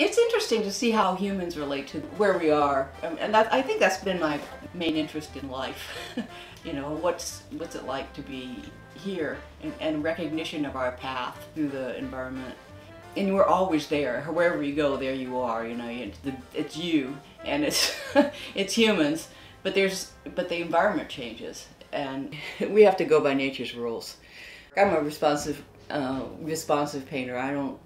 it's interesting to see how humans relate to where we are, and that, I think that's been my main interest in life. you know, what's what's it like to be here, and, and recognition of our path through the environment. And we're always there. Wherever you go, there you are. You know, it's, the, it's you, and it's it's humans. But there's but the environment changes, and we have to go by nature's rules. I'm a responsive uh, responsive painter. I don't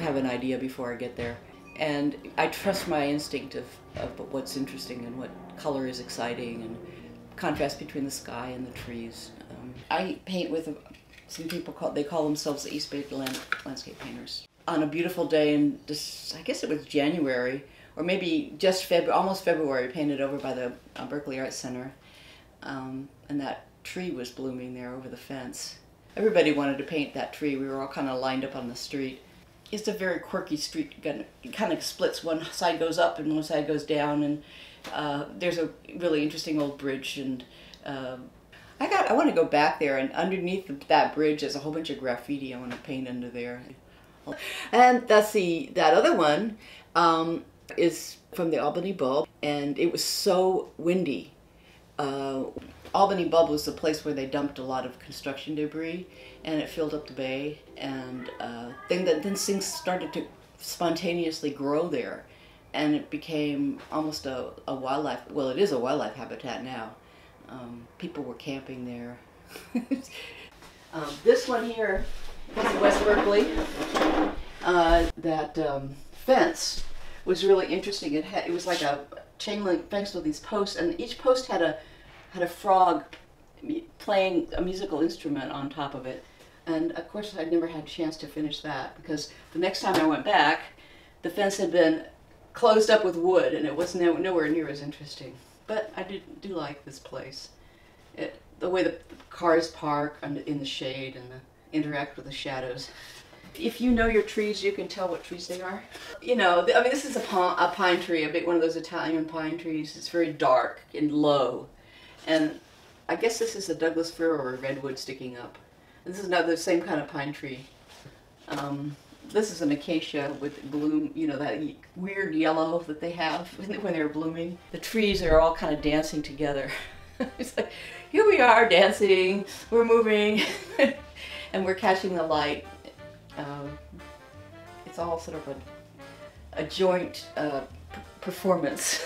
have an idea before I get there. And I trust my instinct of, of what's interesting and what color is exciting and contrast between the sky and the trees. Um, I paint with some people call they call themselves the East Bay land, landscape painters. On a beautiful day in I guess it was January or maybe just February, almost February, painted over by the uh, Berkeley Arts Center, um, and that tree was blooming there over the fence. Everybody wanted to paint that tree. We were all kind of lined up on the street it's a very quirky street. It kind of splits. One side goes up and one side goes down, and uh, there's a really interesting old bridge. And uh, I got I want to go back there, and underneath that bridge there's a whole bunch of graffiti. I want to paint under there. And that's the that other one um, is from the Albany Bulb, and it was so windy. Uh, Albany Bulb was the place where they dumped a lot of construction debris, and it filled up the bay. And uh, then, then things started to spontaneously grow there, and it became almost a, a wildlife. Well, it is a wildlife habitat now. Um, people were camping there. um, this one here is West Berkeley. Uh, that um, fence was really interesting. It had it was like a chain link fence with these posts, and each post had a had a frog playing a musical instrument on top of it. And of course, I'd never had a chance to finish that because the next time I went back, the fence had been closed up with wood and it was no, nowhere near as interesting. But I did, do like this place. It, the way the cars park in the shade and the, interact with the shadows. If you know your trees, you can tell what trees they are. You know, I mean, this is a, pine, a pine tree, a big one of those Italian pine trees. It's very dark and low. And I guess this is a Douglas fir or a redwood sticking up. This is another same kind of pine tree. Um, this is an acacia with bloom, you know, that weird yellow that they have when they're blooming. The trees are all kind of dancing together. it's like, here we are dancing, we're moving, and we're catching the light. Um, it's all sort of a, a joint uh, performance.